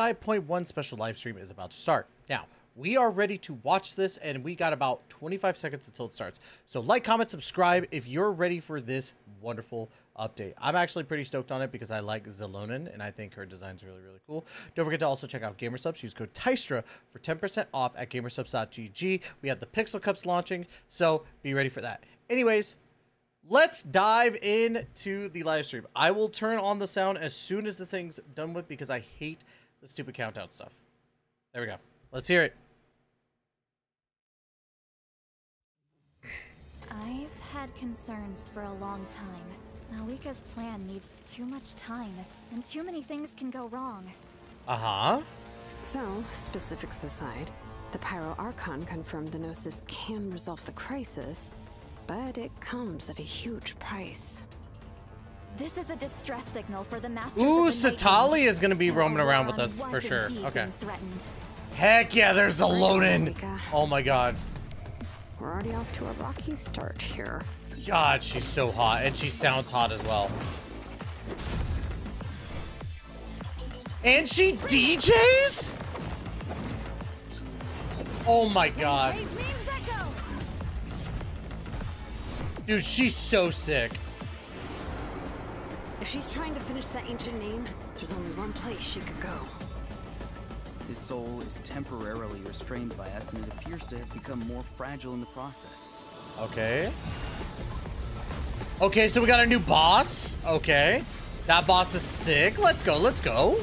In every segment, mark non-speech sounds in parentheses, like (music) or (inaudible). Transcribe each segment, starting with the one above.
5.1 special live stream is about to start. Now, we are ready to watch this, and we got about 25 seconds until it starts. So, like, comment, subscribe if you're ready for this wonderful update. I'm actually pretty stoked on it because I like Zelonin, and I think her design's really, really cool. Don't forget to also check out GamerSupps. Use code Tystra for 10% off at gamersupps.gg. We have the Pixel Cups launching, so be ready for that. Anyways, let's dive into the live stream. I will turn on the sound as soon as the thing's done with because I hate the stupid countdown stuff. There we go. Let's hear it. I've had concerns for a long time. Mavuika's plan needs too much time, and too many things can go wrong. Uh huh. So, specifics aside, the Pyro Archon confirmed the Gnosis can resolve the crisis, but it comes at a huge price. This is a distress signal for the Masters Ooh, of the Night Citlali is gonna be roaming around with us for sure. Okay. deep and Threatened. Heck yeah, there's a loading. Mavuika. Oh my god. We're already off to a rocky start here. God, she's so hot, and she sounds hot as well. And she DJs? Oh my god. Dave memes echo! Dude, she's so sick. If she's trying to finish that ancient name, there's only one place she could go. His soul is temporarily restrained by us, and it appears to have become more fragile in the process. Okay. Okay, so we got a new boss. Okay. That boss is sick. Let's go, let's go.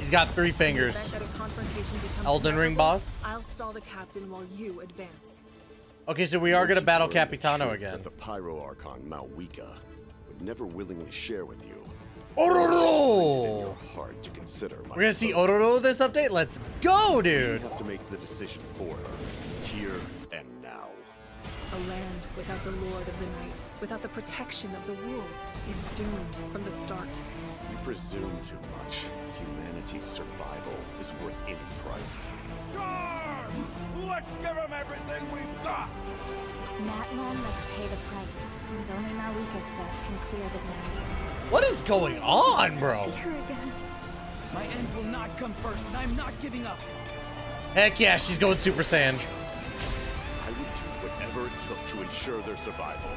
He's got three fingers. That a confrontation becomes Elden Ring boss? I'll stall the captain while you advance. Okay, so we are gonna battle Capitano again. That the Pyro Archon Mavuika would never willingly share with you. In Ororo! your heart to consider We're gonna see. Ororo this update? Let's go, You dude! have to make the decision for her, here and now. A land without the Lord of the Night, without the protection of the wolves, is doomed from the start. You presume too much. Humanity's survival is worth any price. Let's give him everything we've got! Natlan must pay the price, and only Mavuika's death can clear the debt. What is going on, bro? See her again. My end will not come first, and I'm not giving up. Heck yeah, she's going Super Saiyan. I would do whatever it took to ensure their survival.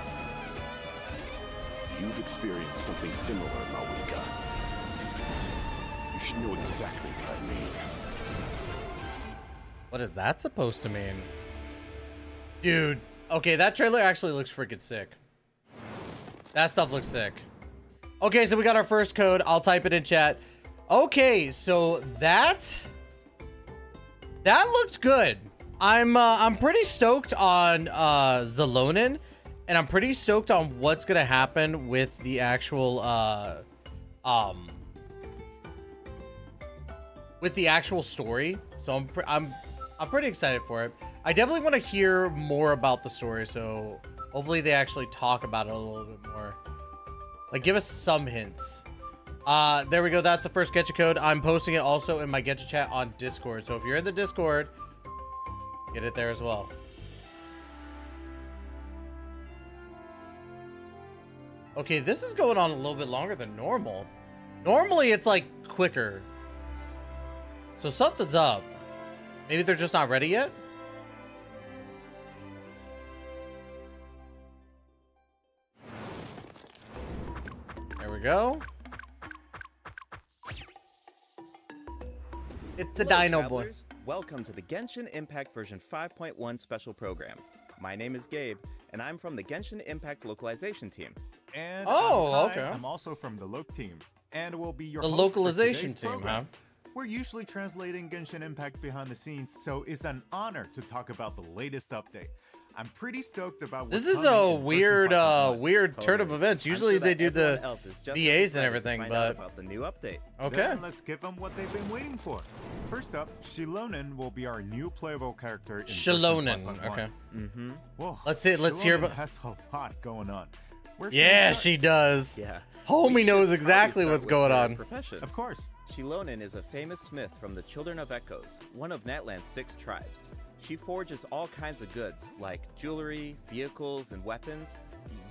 You've experienced something similar, Mavuika. You should know exactly what I mean. What is that supposed to mean? Dude, okay, that trailer actually looks freaking sick. That stuff looks sick. Okay, so we got our first code. I'll type it in chat. Okay, so that that looked good. I'm uh, I'm pretty stoked on uh, Zelonin, and I'm pretty stoked on what's gonna happen with the actual uh, um with the actual story. So I'm I'm I'm pretty excited for it. I definitely want to hear more about the story. So hopefully they actually talk about it a little bit more. Like give us some hints. Uh, there we go. That's the first Getcha code. I'm posting it also in my Getcha chat on Discord. So if you're in the Discord, get it there as well. Okay, this is going on a little bit longer than normal. Normally it's like quicker. So something's up. Maybe they're just not ready yet? There we go. It's the Hello, Dino Boy. Welcome to the Genshin Impact version 5.1 special program. My name is Gabe, and I'm from the Genshin Impact localization team. And Oh, I'm okay. I'm also from the Loc team, and will be your The host localization today's team, program. huh? We're usually translating Genshin Impact behind the scenes, so it's an honor to talk about the latest update. I'm pretty stoked about This is a weird, uh, 5.1. weird turn of events. Usually sure they do the everyone else is VAs and everything, but about the new update. okay. Then let's give them what they've been waiting for. First up, Xilonen will be our new playable character in Xilonen. Okay. Mm-hmm. Whoa, Let's see- let's hear Xilonen about- has a lot going on. Where should Yeah, we she does. Yeah. Homie We knows exactly what's going on. Profession. Of course. Xilonen is a famous smith from the Children of Echoes, one of Natlan's six tribes. She forges all kinds of goods, like jewelry, vehicles, and weapons.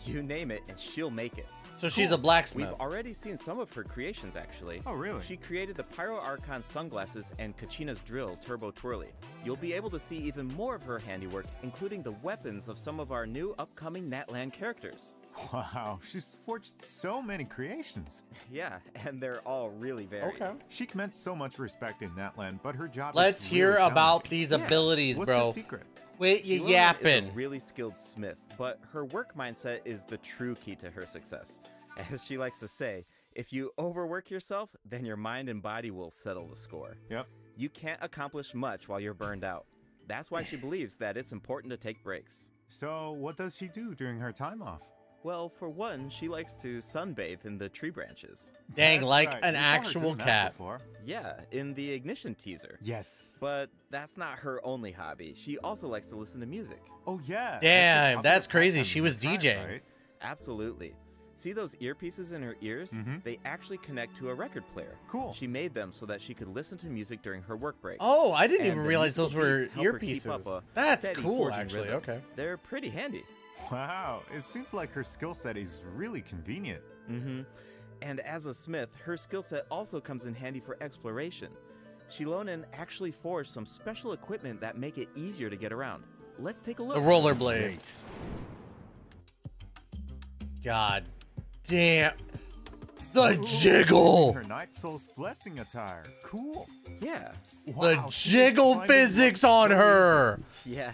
You name it, and she'll make it. So she's a blacksmith. We've already seen some of her creations, actually. Oh, really? She created the Pyro Archon sunglasses and Kachina's drill, Turbo Twirly. You'll be able to see even more of her handiwork, including the weapons of some of our new upcoming Natlan characters. (laughs) Wow, she's forged so many creations. (laughs) Yeah, and they're all really varied. Okay. She commands so much respect in Natlan, but her job Let's is hear really about challenging. these Yeah. abilities, What's bro. her secret? Quit you Xilonen Is yapping. a really skilled smith, but her work mindset is the true key to her success. (laughs) As she likes to say, if you overwork yourself, then your mind and body will settle the score. Yep. You can't accomplish much while you're burned out. That's why she believes that it's important to take breaks. So, what does she do during her time off? Well, for one, she likes to sunbathe in the tree branches. Dang, That's like right, an we actual cat. before. Yeah, in the Ignition teaser. Yes. But that's not her only hobby. She also likes to listen to music. Oh yeah. Damn, a that's crazy. She was Japan, DJing. right? Absolutely. See those earpieces in her ears? Mhm. They actually connect to a record player. Cool. She made them so that she could listen to music during her work break. Oh, I didn't And even realize those were beats help her keep up earpieces. That's cool, forging actually. rhythm. Okay. They're pretty handy. Wow, it seems like her skill set is really convenient. Mm-hmm. And as a smith, her skill set also comes in handy for exploration. Xilonen actually forged some special equipment that make it easier to get around. Let's take a look. The rollerblades. God damn. The Ooh, jiggle. Her Night Soul's blessing attire. Cool. Yeah. The Wow, she's jiggle physics on her. Yeah.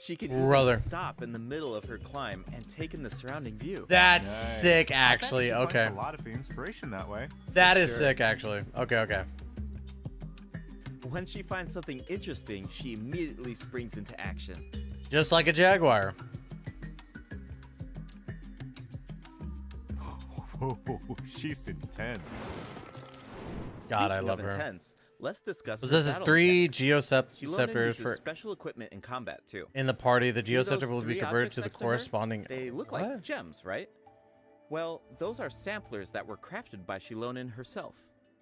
She can even Brother. stop in the middle of her climb and take in the surrounding view. That's Nice. sick, I bet actually. she finds Okay. A lot of inspiration that way. That is sure. sick, actually. Okay, okay. When she finds something interesting, she immediately springs into action. Just like a jaguar. (laughs) Oh, she's intense. God, I love her. Intense, let's discuss. Was her this is three mechanics. Xilonen geoceptors for special equipment in combat too. in the party? The See those geoceptor will be converted to the next her? corresponding. They look What? like gems, right? Well, those are samplers that were crafted by Xilonen herself.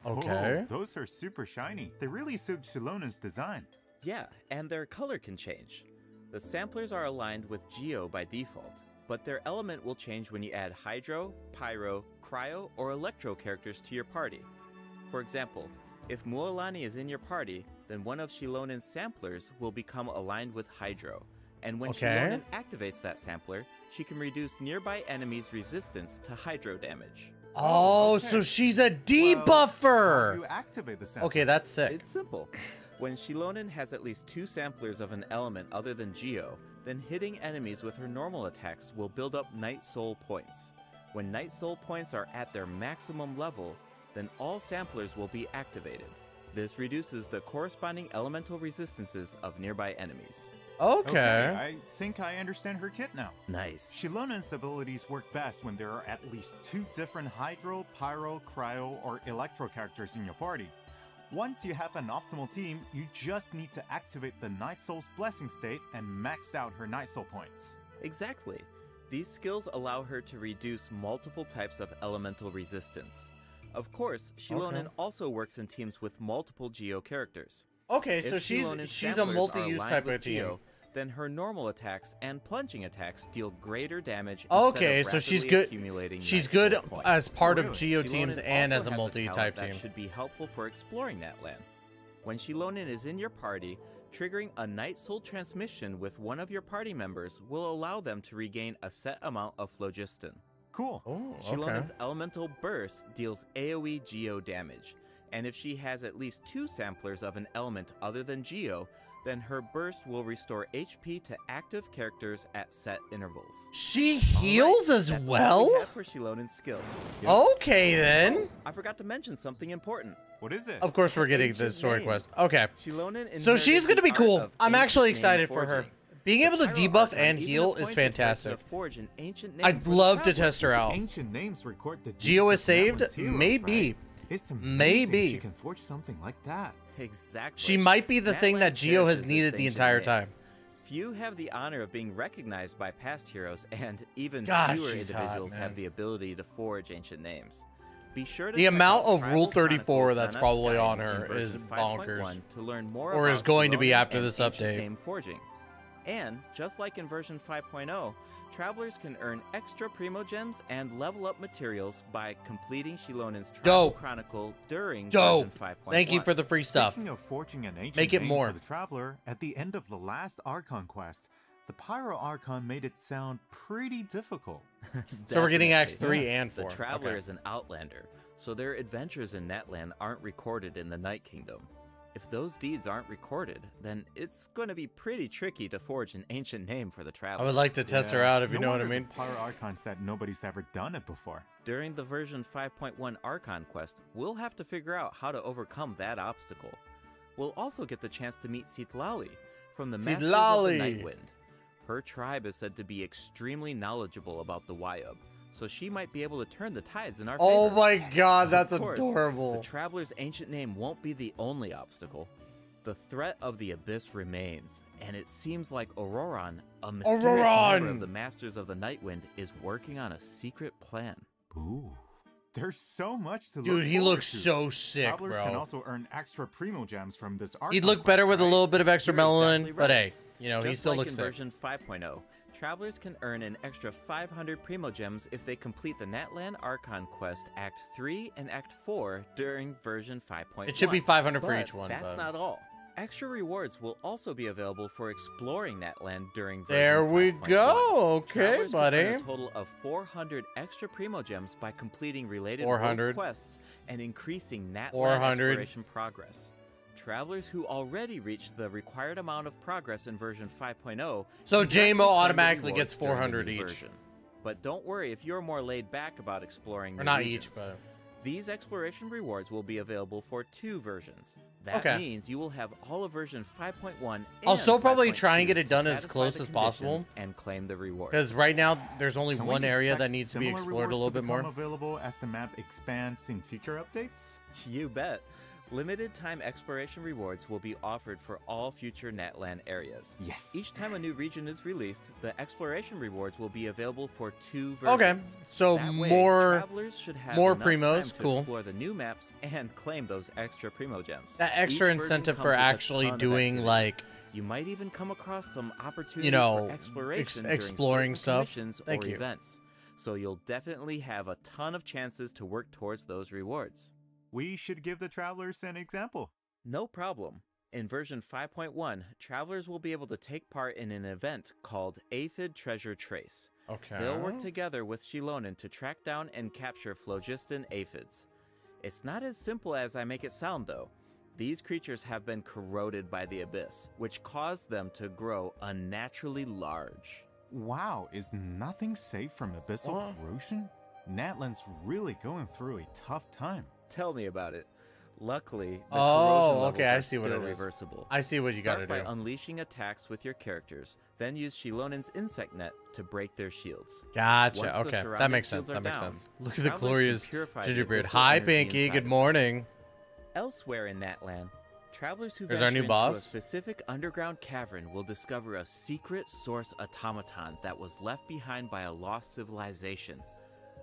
Okay. Oh, those are super shiny. They really suit Xilonen's design. Yeah, and their color can change. The samplers are aligned with Geo by default, but their element will change when you add Hydro, Pyro, Cryo, or Electro characters to your party. For example, if Mualani is in your party, then one of Xilonen's samplers will become aligned with Hydro. And when Okay. Xilonen activates that sampler, she can reduce nearby enemies' resistance to Hydro damage. Oh, oh okay. so she's a debuffer. how do you activate the sample? okay, that's sick. It's simple. When Shilonen has at least two samplers of an element other than Geo, then hitting enemies with her normal attacks will build up Night Soul points. When Night Soul points are at their maximum level, then all samplers will be activated. This reduces the corresponding elemental resistances of nearby enemies. Okay. I think I understand her kit now. Nice. Xilonen's abilities work best when there are at least two different Hydro, Pyro, Cryo, or Electro characters in your party. Once you have an optimal team, you just need to activate the Night Soul's Blessing state and max out her Night Soul points. Exactly. These skills allow her to reduce multiple types of elemental resistance. Of course, Xilonen Okay. also works in teams with multiple Geo characters. Okay, so she's she's a multi-use type of. Geo, Then her normal attacks and plunging attacks deal greater damage. Okay, of so she's good. accumulating She's good points. as part of Geo Xilonen teams and as a multi-type talent that team. should be helpful for exploring Natlan. When Xilonen is in your party, triggering a Night Soul transmission with one of your party members will allow them to regain a set amount of phlogiston. Cool. Oh, okay. Xilonen's elemental burst deals AoE Geo damage, and if she has at least two samplers of an element other than Geo, then her burst will restore HP to active characters at set intervals. She heals as That's all well. we have for Xilonen's skills. Okay then. I forgot to mention something important. What is it? Of course, we're getting the story names. quest. Okay. Shilonen So she's gonna be cool. I'm actually excited for her. Forging. Being able to debuff and heal is fantastic. Forge an ancient name I'd love to test her out. Ancient names record the Geo is saved? heroes, Maybe. right? Maybe. she can forge something like that. Exactly. She might be the thing that Geo has needed the entire names. time. Few have the honor of being recognized by past heroes, and even God, fewer she's hot, individuals have the ability to forge ancient names. Be sure to The amount of Rule 34 that's probably on her is bonkers. To learn more Or is going to be after this update. Name forging. And, just like in version 5.0, travelers can earn extra Primo Gems and level up materials by completing Xilonen's Travel Dope. Chronicle during Dope. version 5.1. Thank you for the free stuff. Speaking of forging an ancient Make it name more. for the traveler, at the end of the last Archon quest, the Pyro Archon made it sound pretty difficult. (laughs) (laughs) So we're getting Acts Definitely. 3 and 4. The Traveler Okay. is an Outlander, so their adventures in Natlan aren't recorded in the Night Kingdom. If those deeds aren't recorded, then it's going to be pretty tricky to forge an ancient name for the traveler. I would like to test her out if you no know what I mean. The Pyro Archon said nobody's ever done it before. During the version 5.1 Archon quest, we'll have to figure out how to overcome that obstacle. We'll also get the chance to meet Citlali from the Masters of the Nightwind. Her tribe is said to be extremely knowledgeable about the Wayob, so she might be able to turn the tides in our Oh favor. my god, that's Of course, adorable. The Traveler's ancient name won't be the only obstacle. The threat of the Abyss remains, and it seems like Ororon, a mysterious member of the Masters of the Nightwind, is working on a secret plan. Ooh. There's so much to look Dude, he looks to. so sick, Travelers can also earn extra Primo Gems from this Archon He'd look quest, better with a little bit of extra You're melanin, exactly but hey, you know, Just he still like looks in sick. version 5.0, travelers can earn an extra 500 Primo Gems if they complete the Natlan Archon quest Act 3 and Act 4 during version 5.1. It should be 500 for each one, That's but- not all. Extra rewards will also be available for exploring Natlan during version There we 5.1. go. Okay, Travelers can earn a total of 400 extra Primo Gems by completing related quests and increasing Natlan 400. exploration progress. Travelers who already reached the required amount of progress in version 5.0 So can JMO directly claim the automatically gets 400 each. version. But don't worry if you're more laid back about exploring Or not regions. each, but These exploration rewards will be available for two versions. That Okay. means you will have all of version 5.1 I'll still probably try and get it done as close as possible. and claim the reward. because right now there's only Can one area that needs to be explored a little to bit more. available as the map expands in future updates? You bet. Limited time exploration rewards will be offered for all future Natlan areas. Yes. Each time a new region is released, the exploration rewards will be available for two versions. Okay, so That way, more- travelers should have more primos, time to cool. explore the new maps and claim those extra primo gems. That extra incentive for actually doing like You might even come across some opportunities you know for exploration ex- exploring stuff. Thank or you. events. So you'll definitely have a ton of chances to work towards those rewards. We should give the travelers an example. No problem. In version 5.1, travelers will be able to take part in an event called Aphid Treasure Trace. okay. They'll work together with Xilonen to track down and capture phlogiston aphids. It's not as simple as I make it sound, though. These creatures have been corroded by the abyss, which caused them to grow unnaturally large. Wow, is nothing safe from abyssal What? corrosion? Natlan's really going through a tough time. Tell me about it. Luckily, the Oh, corrosion okay, I see what still it is. reversible. I see what you Start gotta by do. unleashing attacks with your characters, then use Xilonen's insect net to break their shields. Gotcha. Once Okay, that makes sense. That makes down, sense. Look at the glorious gingerbread. Hi, Pinky. Good morning. Elsewhere in Natlan, travelers who There's venture our new into boss. a specific underground cavern will discover a secret source automaton that was left behind by a lost civilization.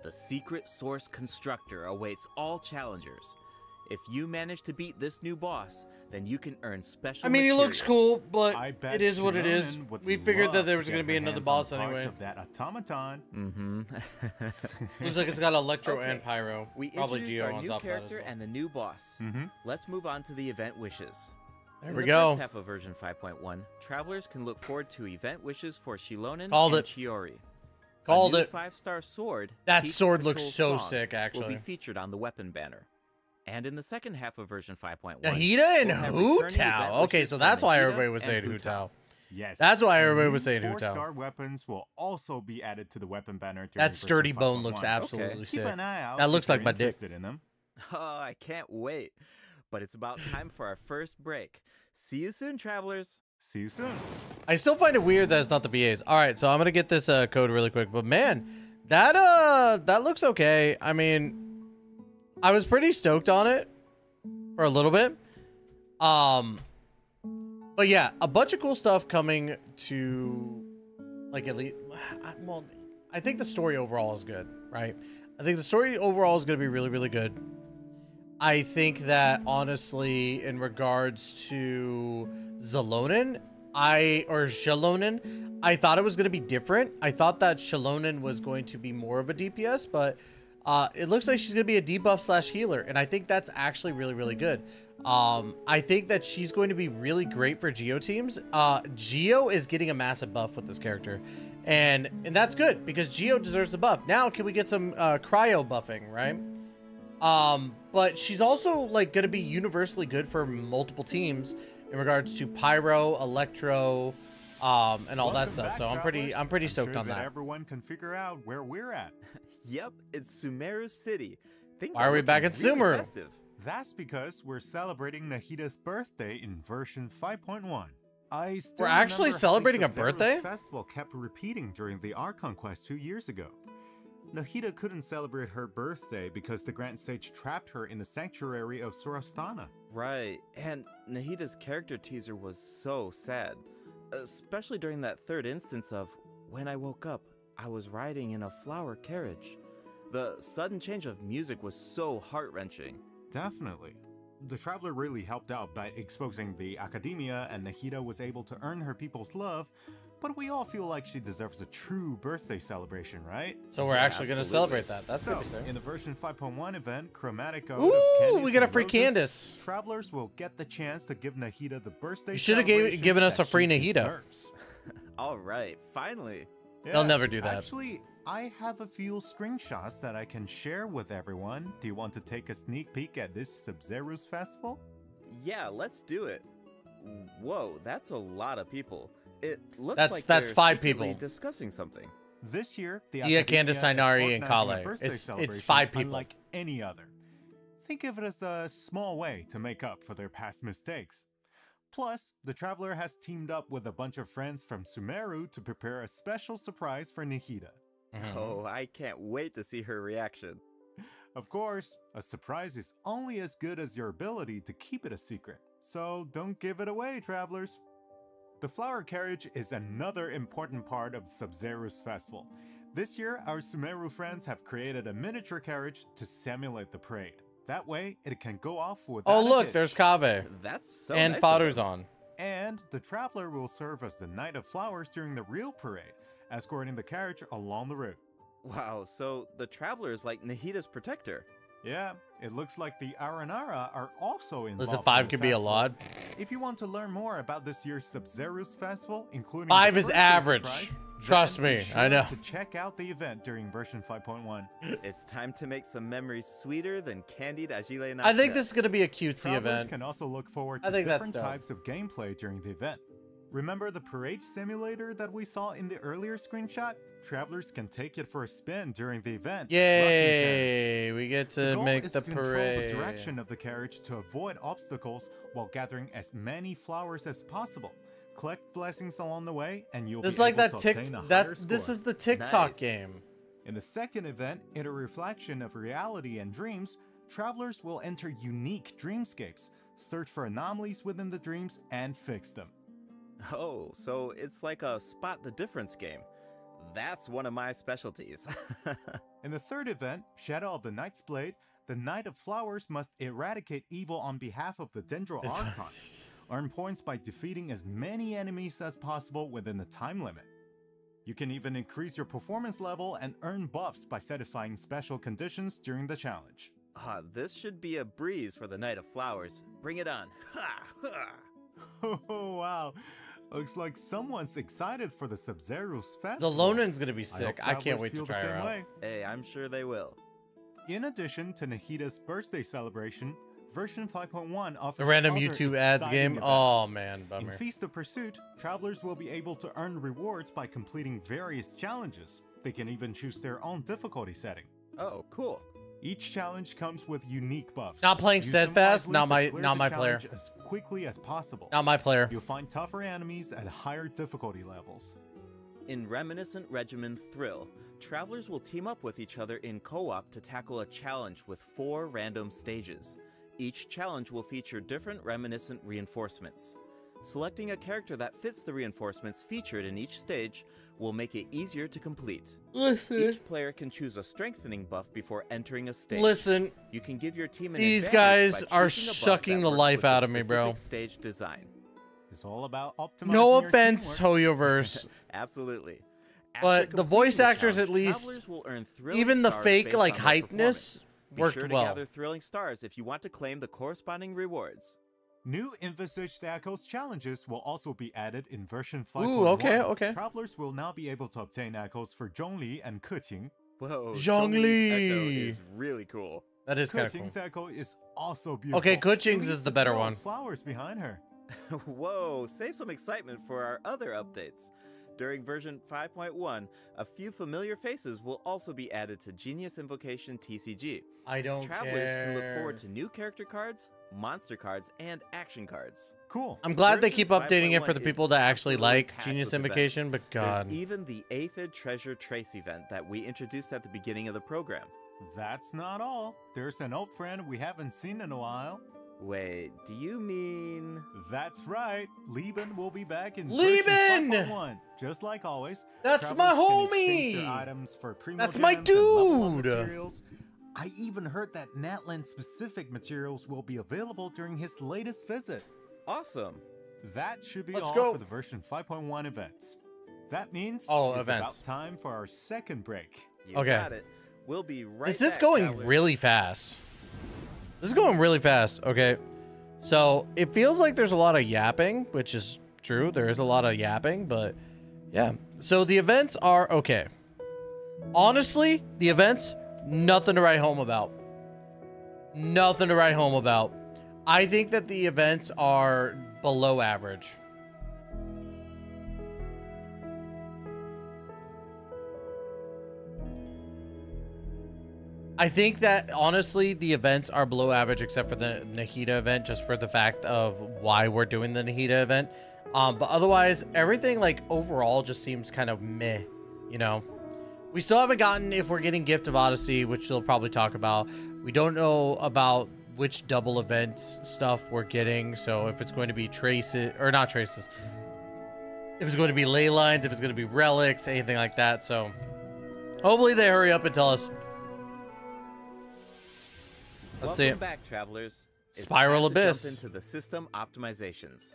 The secret source constructor awaits all challengers. If you manage to beat this new boss, then you can earn special I mean, he looks cool, but I bet it is what it is. We figured that there was going to get be another boss on parts anyway. Of that automaton. Mm-hmm. (laughs) Looks like it's got Electro Okay, and Pyro. We Probably introduced Geo our new top of that as character well. and the new boss. Mm-hmm. Let's move on to the event wishes. There In we the go. First half of version 5.1, travelers can look forward to event wishes for Xilonen Called and it. Chiori. Called a new it. five-star sword. That Peak sword looks Patrol so Song, sick, Will be featured on the weapon banner. And in the second half of version 5.1, Nahida and we'll Hu Tao. Okay, so that's why everybody was saying Hu Hu Tao. Yes. That's why everybody was saying Hu Tao. Four-star weapons will also be added to the weapon banner. That sturdy bone looks absolutely Okay. sick. Keep an eye out. That looks like my dick. interested In them. (laughs) Oh, I can't wait. But it's about time for our first break. See you soon, travelers. See you soon. I still find it weird that it's not the VAs. All right, so I'm gonna get this uh, code really quick. But man, that uh, that looks okay. I mean, I was pretty stoked on it for a little bit. Um, but yeah, a bunch of cool stuff coming to like at least. (sighs) Well, I think the story overall is good, right? I think the story overall is gonna be really, really good. I think that honestly, in regards to Zalonin, I or Xilonen, I thought it was going to be different. I thought that Xilonen was going to be more of a DPS, but uh, it looks like she's going to be a debuff slash healer, and I think that's actually really really good. Um, I think that she's going to be really great for Geo teams. Uh, Geo is getting a massive buff with this character, and and that's good because Geo deserves the buff. Now, can we get some uh, cryo buffing, right? Um, but she's also like going to be universally good for multiple teams in regards to pyro, electro, um, and all Welcome that stuff. back, so I'm pretty. I'm pretty I'm stoked sure on that. Everyone can figure out where we're at. (laughs) Yep, it's Sumeru City. Things Why are we back in really Sumeru? festive. That's because we're celebrating Nahida's birthday in version 5.1. I still We're actually remember how the celebrating a Sub-Zero's birthday? festival kept repeating during the Archon quest two years ago. Nahida couldn't celebrate her birthday because the Grand Sage trapped her in the sanctuary of Surasthana. Right, and Nahida's character teaser was so sad. Especially during that third instance of when I woke up, I was riding in a flower carriage. The sudden change of music was so heart wrenching. Definitely. The Traveler really helped out by exposing the Academia, and Nahida was able to earn her people's love, but we all feel like she deserves a true birthday celebration, right? So we're actually going to celebrate that. That's so, pretty sick. in the version 5.1 event, Chromatic Ooh, of we get a and free Roses, Candace. Travelers will get the chance to give Nahida the birthday You shoulda gave- given us a free Nahida. (laughs) All right, finally. They'll never do that. Actually, I have a few screenshots that I can share with everyone. Do you want to take a sneak peek at this Sabzeruz festival? Yeah, let's do it. Whoa, that's a lot of people. It looks That's- like that's they're five secretly people. discussing something. This year, the Dehya, Academia Candace, is Tighnari, and organizing a Kale. It's- it's five people. Unlike any other. Think of it as a small way to make up for their past mistakes. Plus, the Traveler has teamed up with a bunch of friends from Sumeru to prepare a special surprise for Nahida. Mhm. Oh, I can't wait to see her reaction. Of course, a surprise is only as good as your ability to keep it a secret, so don't give it away, travelers. The flower carriage is another important part of Sabzeruz festival. This year, our Sumeru friends have created a miniature carriage to simulate the parade. That way, it can go off with. Oh, look, there's Kaveh That's so and nice of them. Faruzan. And the traveler will serve as the Knight of Flowers during the real parade, escorting the carriage along the route. Wow, so the traveler is like Nahida's protector. Yeah, it looks like the Aranara are also involved. Listen, in five the could be a lot. If you want to learn more about this year's Sabzeruz festival, including Five is average. surprise, Trust me, sure I know. To check out the event during version 5.1. It's time to make some memories sweeter than candied agile I think this is going to be a cutesy Travelers event. can also look forward I to think different types of gameplay during the event. Remember the parade simulator that we saw in the earlier screenshot? Travelers can take it for a spin during the event. Yay! We get to The to goal make is the to control the direction of the carriage to avoid obstacles while gathering as many flowers as possible. Collect blessings along the way, and you'll This be is like able that to tick. obtain a That higher this is the TikTok Nice. game. In the second event, in a reflection of reality and dreams, travelers will enter unique dreamscapes, search for anomalies within the dreams, and fix them. Oh, so it's like a spot the difference game. That's one of my specialties. (laughs) In the third event, Shadow of the Night's Blade, the Knight of Flowers must eradicate evil on behalf of the Dendro (laughs) Archon. Earn points by defeating as many enemies as possible within the time limit. You can even increase your performance level and earn buffs by satisfying special conditions during the challenge. ah, this should be a breeze for the Knight of Flowers. Bring it on. (laughs) Ha! Ha! Oh wow! Looks like someone's excited for the Sabzeruz The festival. Lonen's gonna be sick. I, can't wait to feel the try her out. way. Hey, I'm sure they will. In addition to Nahida's birthday celebration, version 5.1 offers The random other YouTube ads game. events. Oh man, bummer. In. Feast of Pursuit, travelers will be able to earn rewards by completing various challenges. They can even choose their own difficulty setting. Oh, cool. Each challenge comes with unique buffs. Not playing Use Steadfast, not my- not my player. As quickly as possible. Not my player. You'll find tougher enemies at higher difficulty levels. In Reminiscent Regimen Thrill, travelers will team up with each other in co op to tackle a challenge with four random stages. Each challenge will feature different reminiscent reinforcements. Selecting a character that fits the reinforcements featured in each stage will make it easier to complete. Listen. Each player can choose a strengthening buff before entering a stage. Listen. You can give your team an These advantage guys by are choosing a buff sucking that the life the out of me, bro. Stage design. is all about optimizing No offense, teamwork. Hoyoverse. (laughs) Absolutely. But After the voice actors, at least, will earn even the fake like on their hypeness performance. Be sure to well. gather thrilling stars if you want to claim the corresponding rewards. New envisaged Echoes challenges will also be added in version 5.1. Ooh, okay, okay. Travelers will now be able to obtain echoes for Zhongli and Keqing. Whoa, Zhongli. Zhongli's Echo is really cool. That is kind of cool. Keqing's echo is also beautiful. Okay, Keqing's At is the better one. Flowers behind her. (laughs) Whoa, save some excitement for our other updates. During version 5.1, a few familiar faces will also be added to Genius Invocation TCG. I don't Travelers can look forward to new character cards, monster cards, and action cards. Cool. I'm glad they keep updating it for the people that actually like Genius with events. Invocation, but God. There's even the Aphid Treasure Trace event that we introduced at the beginning of the program. That's not all. There's an old friend we haven't seen in a while. Wait, do you mean... That's right. Liben will be back in Liben! version 5.1. Just like always. That's travelers my can exchange their homie! items for That's my gems and level up dude! Materials. I even heard that Natlan specific materials will be available during his latest visit. Awesome. That should be Let's all go. for the version 5.1 events. That means Oh, it's events. about time for our second break. You Okay. got it. We'll be right This is back, going travelers. really fast. This is going really fast. Okay. So it feels like there's a lot of yapping, which is true. There is a lot of yapping, but yeah. So the events are okay. Honestly, the events, nothing to write home about. Nothing to write home about. I think that the events are below average. I think that honestly, the events are below average except for the Nahida event, just for the fact of why we're doing the Nahida event. Um, but otherwise, everything like overall just seems kind of meh, you know. We still haven't gotten if we're getting Gift of Odyssey, which they'll probably talk about. We don't know about which double events stuff we're getting. So if it's going to be traces or not traces, if it's going to be ley lines, if it's going to be relics, anything like that. So hopefully they hurry up and tell us. Let's Welcome it. back, travelers. It's Spiral time Abyss. Jump into the system optimizations.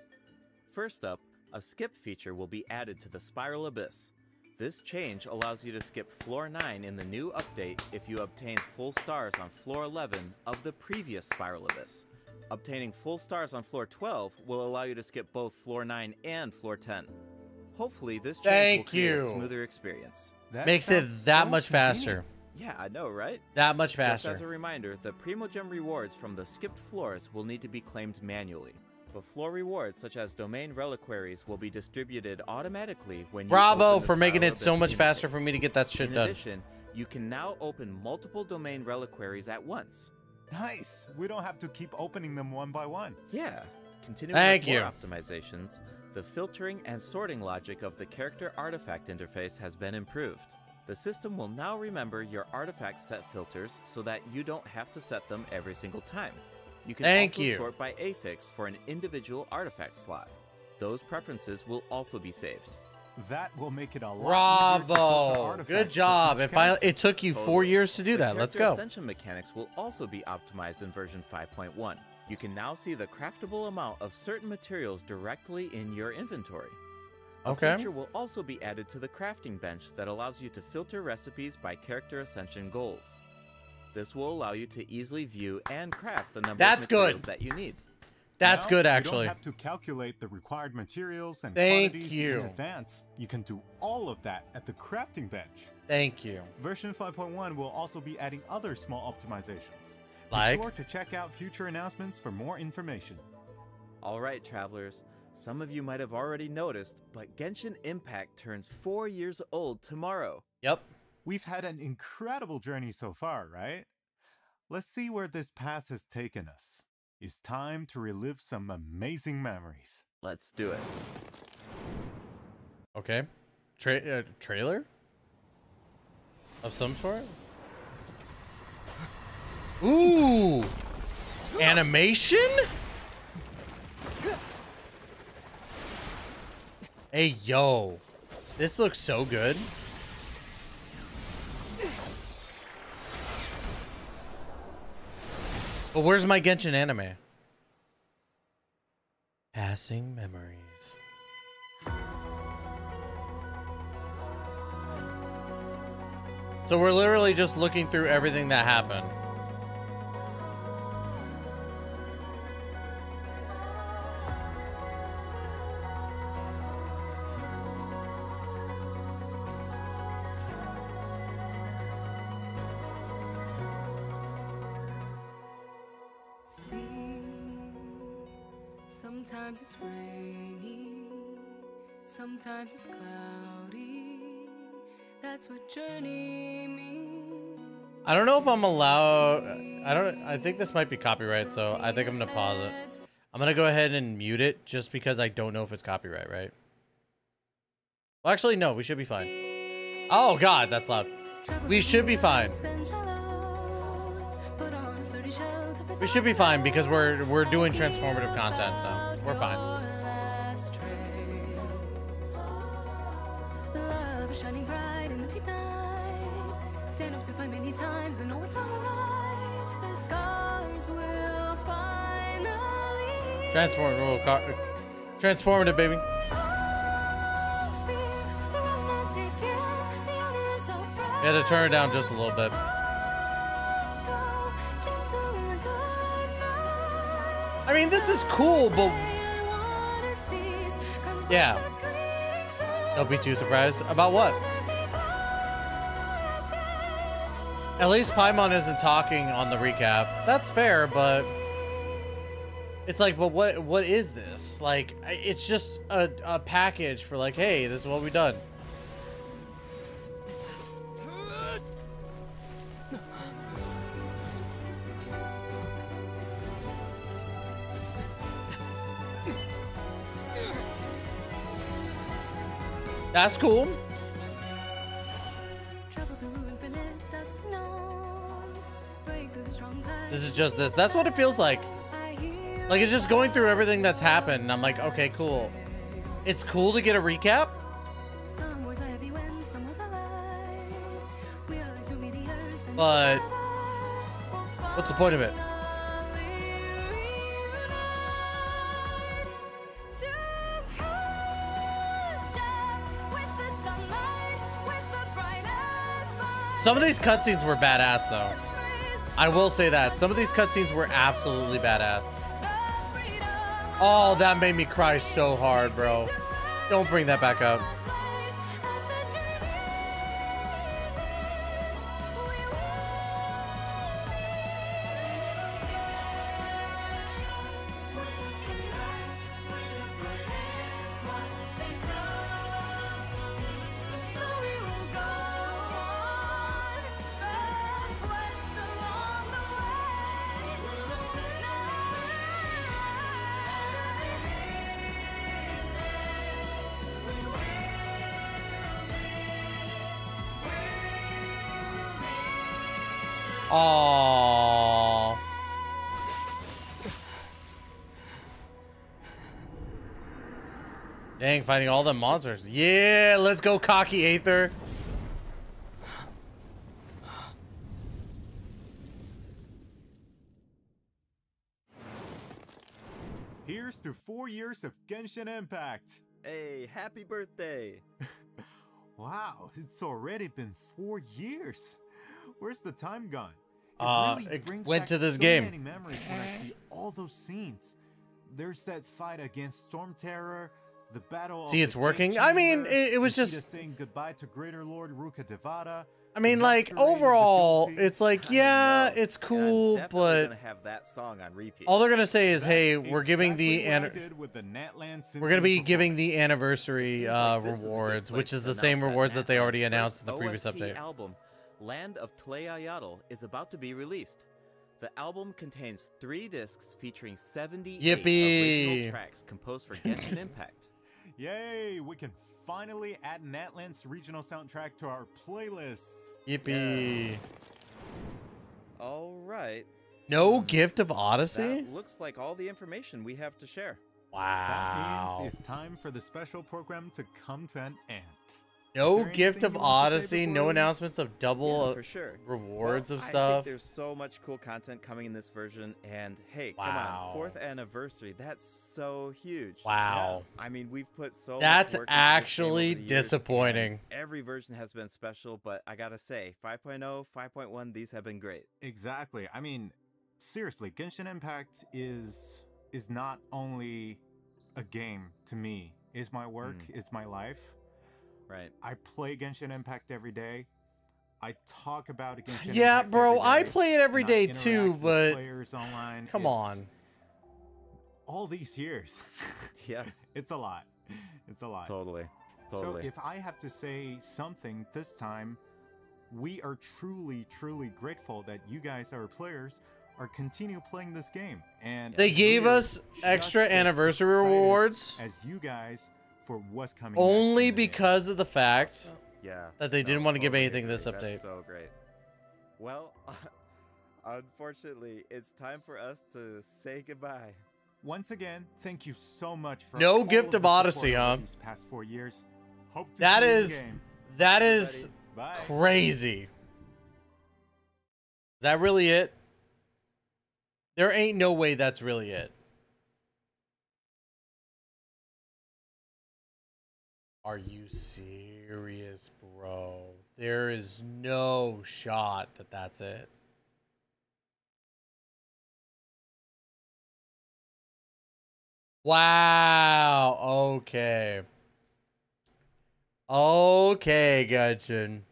First up, a skip feature will be added to the Spiral Abyss. This change allows you to skip floor 9 in the new update if you obtain full stars on floor 11 of the previous Spiral Abyss. Obtaining full stars on floor 12 will allow you to skip both floor 9 and floor 10. Hopefully, this change Thank will create you. a smoother experience. That Makes it that so much convenient. faster. Yeah, I know, right? That much faster. Just as a reminder, the Primogem rewards from the skipped floors will need to be claimed manually. But floor rewards such as domain reliquaries will be distributed automatically when you Bravo open the for making it so much faster interface. for me to get that shit In done. addition, you can now open multiple domain reliquaries at once. Nice. We don't have to keep opening them one by one. Yeah. Continuing Thank with more you. optimizations, the filtering and sorting logic of the character artifact interface has been improved. The system will now remember your artifact set filters so that you don't have to set them every single time. You can Thank also you. sort by affix for an individual artifact slot. Those preferences will also be saved. That will make it a lot easier Bravo. Good job. each It finally it took you 4 years to do The that. Let's character go. Ascension mechanics will also be optimized in version 5.1. You can now see the craftable amount of certain materials directly in your inventory. A Okay. feature will also be added to the crafting bench that allows you to filter recipes by character ascension goals. This will allow you to easily view and craft the number That's of good. that you need. That's Now, good actually. You actually. don't have to calculate the required materials and Thank quantities you. in advance. You can do all of that at the crafting bench. Thank you. Version 5.1 will also be adding other small optimizations. Like? Be sure to check out future announcements for more information. All right, travelers. Some of you might have already noticed, but Genshin Impact turns 4 years old tomorrow. Yep. We've had an incredible journey so far, right? Let's see where this path has taken us. It's time to relive some amazing memories. Let's do it. Okay. Tra- uh, trailer? Of some sort? (gasps) Ooh! (gasps) Animation? Hey, yo. This looks so good. But where's my Genshin anime? Passing memories. So we're literally just looking through everything that happened. Sometimes it's cloudy. That's what journey means. I don't know if I'm allowed. I don't. I think this might be copyright, so I think I'm gonna pause it. I'm gonna go ahead and mute it just because I don't know if it's copyright, right? Well, actually, no. We should be fine. Oh God, that's loud. We should be fine. We should be fine because we're we're doing transformative content, so we're fine. Shining bright in the deep night. Stand up to fight many times and know it's right. The scars will finally. Transform, roll car, transformative, baby. Had to turn it down just a little bit. I mean, this is cool, but yeah. Don't be too surprised about what. At least Paimon isn't talking on the recap. That's fair, but it's like, but what? What is this? Like, it's just a, a package for like, hey, this is what we done. That's cool. This is just this. That's what it feels like. Like it's just going through everything that's happened. And I'm like, okay, cool. It's cool to get a recap. But what's the point of it? Some of these cutscenes were badass, though. I will say that. Some of these cutscenes were absolutely badass. Oh, that made me cry so hard, bro. Don't bring that back up. Aww. Dang, fighting all the monsters. Yeah, let's go, cocky Aether. Here's to four years of Genshin Impact. Hey, happy birthday! (laughs) wow, it's already been four years. Where's the time gone? It Uh, really it brings went back to this so game. Many memories when I see all those scenes. There's that fight against Storm Terror, the battle. See, it's working. Jade I mean, it- it was just- saying goodbye to Greater Lord Rukkhadevata. I mean, like, overall, it's like, yeah, it's cool, Definitely but have that song on repeat. all they're gonna say is, hey, we're giving the exactly what I an- with the Natlan we're gonna be giving the anniversary uh, like this is rewards, which is the same rewards that they already announced in the previous OST update. album, Land of Playayatl, is about to be released. The album contains three discs featuring 78 Yippee. original tracks composed for (laughs) Genshin Impact. Yay! We can finally add Natlan's regional soundtrack to our playlists. Yippee! All right. No hmm. gift of Odyssey. That looks like all the information we have to share. Wow. That means it's time for the special program to come to an end. No gift of you want to say Odyssey, no announcements of double Yeah, uh, for sure. rewards Well, of I stuff. think there's so much cool content coming in this version, and hey, come on, fourth anniversary. That's so huge. Wow. I mean, we've put so. That's much work into this game actually over the years, disappointing. Every version has been special, but I gotta say, 5.0, 5.1, these have been great. Exactly. I mean, seriously, Genshin Impact is is not only a game to me. Is my work, Mm. is my life. Right. I play Genshin Impact every day. I talk about Genshin (sighs) Yeah, Impact bro, every I play it every and day too, but players online. come It's- on. All these years. (laughs) Yeah. it's a lot. It's a lot. Totally. Totally. So if I have to say something this time, we are truly, truly grateful that you guys, our players, are continue playing this game. And They gave us extra anniversary rewards as you guys for what's coming. only next in the game. because of the fact oh. Yeah. that they didn't want to give totally anything this update. That's so great. Well, (laughs) unfortunately, it's time for us to say goodbye. Once again, thank you so much for No gift of the Odyssey, huh? These past four years. Hope to that is that is Bye. crazy. Is that really it? There ain't no way that's really it. Are you serious, bro? There is no shot that that's it. Wow. Okay. Okay, Gudgeon.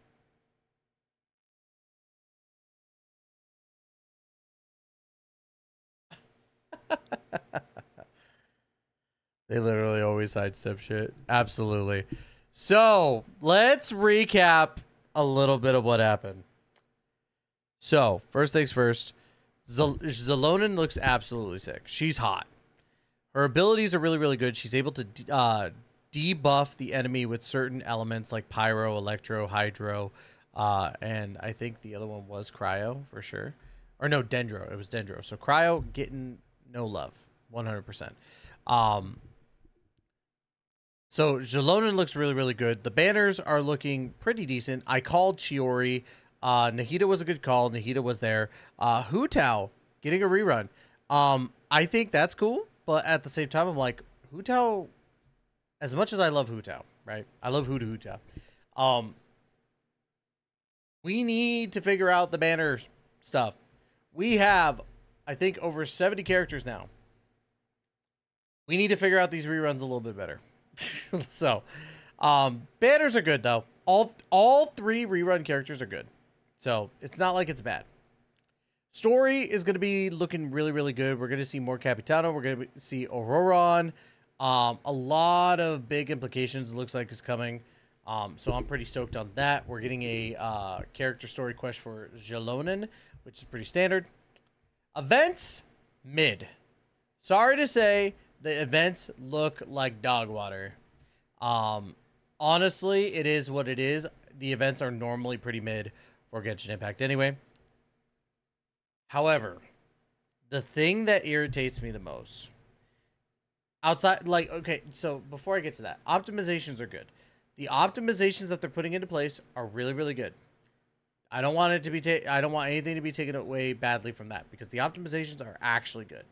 (laughs) they literally always sidestep shit. Absolutely. So let's recap a little bit of what happened. So, first things first, Xilonen looks absolutely sick. She's hot. Her abilities are really, really good. She's able to uh, debuff the enemy with certain elements like Pyro, Electro, Hydro, uh, and I think the other one was Cryo for sure. Or no, Dendro. It was Dendro. So Cryo getting no love, 100%. Um, so Xilonen looks really, really good. The banners are looking pretty decent. I called Chiori. Uh, Nahida was a good call. Nahida was there. Uh, Hu Tao getting a rerun. Um, I think that's cool, but at the same time, I'm like, Hu Tao, as much as I love Hu Tao, right? I love Hu to Hu Tao. Um, we need to figure out the banner stuff. We have, I think, over 70 characters now. We need to figure out these reruns a little bit better. (laughs) so, um, banners are good though. All all three rerun characters are good. So it's not like it's bad. Story is going to be looking really, really good. We're going to see more Capitano. We're going to see Ororon. Um, a lot of big implications. Looks like is coming. Um, so I'm pretty stoked on that. We're getting a uh, character story quest for Xilonen, which is pretty standard. Events mid. Sorry to say, the events look like dog water. Um, honestly, it is what it is. The events are normally pretty mid for Genshin Impact anyway. However, the thing that irritates me the most outside like okay, so before I get to that, optimizations are good. The optimizations that they're putting into place are really really good. I don't want it to be ta- I don't want anything to be taken away badly from that because the optimizations are actually good.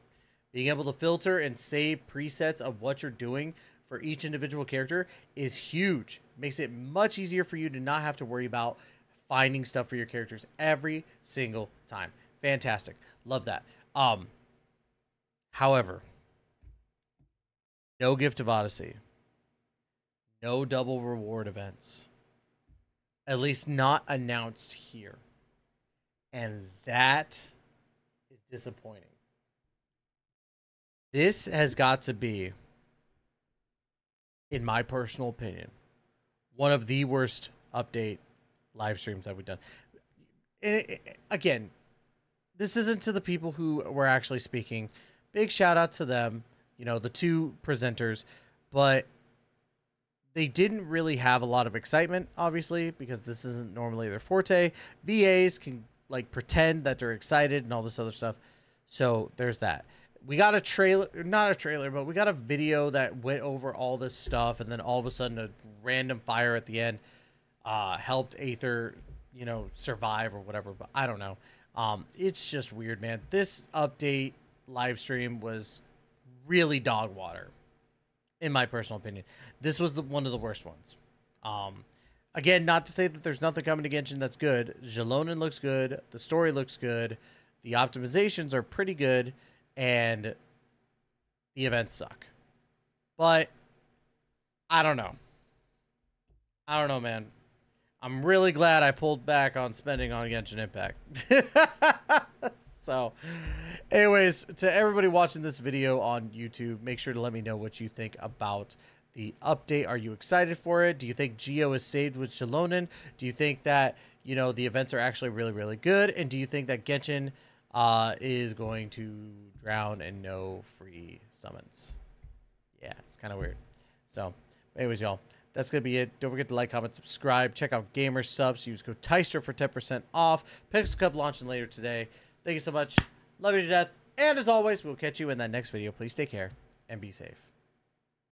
Being able to filter and save presets of what you're doing for each individual character is huge. Makes it much easier for you to not have to worry about finding stuff for your characters every single time. Fantastic. Love that. Um however, no gift of Odyssey. No double reward events. At least not announced here. And that is disappointing. This has got to be, in my personal opinion, one of the worst update live streams that we've done. And it, again, this isn't to the people who were actually speaking. Big shout out to them, you know, the two presenters, but they didn't really have a lot of excitement, obviously, because this isn't normally their forte. VAs can like pretend that they're excited and all this other stuff. So there's that. We got a trailer, not a trailer, but we got a video that went over all this stuff, and then all of a sudden, a random fire at the end uh, helped Aether, you know, survive or whatever. But I don't know. Um, it's just weird, man. This update live stream was really dog water, in my personal opinion. This was the one of the worst ones. Um, again, not to say that there's nothing coming to Genshin that's good. Xilonen looks good. The story looks good. The optimizations are pretty good, and the events suck. But I don't know. I don't know, man. I'm really glad I pulled back on spending on Genshin Impact. (laughs) so, anyways, to everybody watching this video on YouTube, make sure to let me know what you think about the update. Are you excited for it? Do you think Geo is saved with Xilonen? Do you think that, you know, the events are actually really, really good? And do you think that Genshin uh, is going to drown and no free summons? Yeah, it's kind of weird. So, anyways, y'all, that's going to be it. Don't forget to like, comment, subscribe. Check out GamerSupps. Use code Tystra for 10% off. Pixel Cup launching later today. Thank you so much. Love you to death. And as always, we'll catch you in that next video. Please take care and be safe.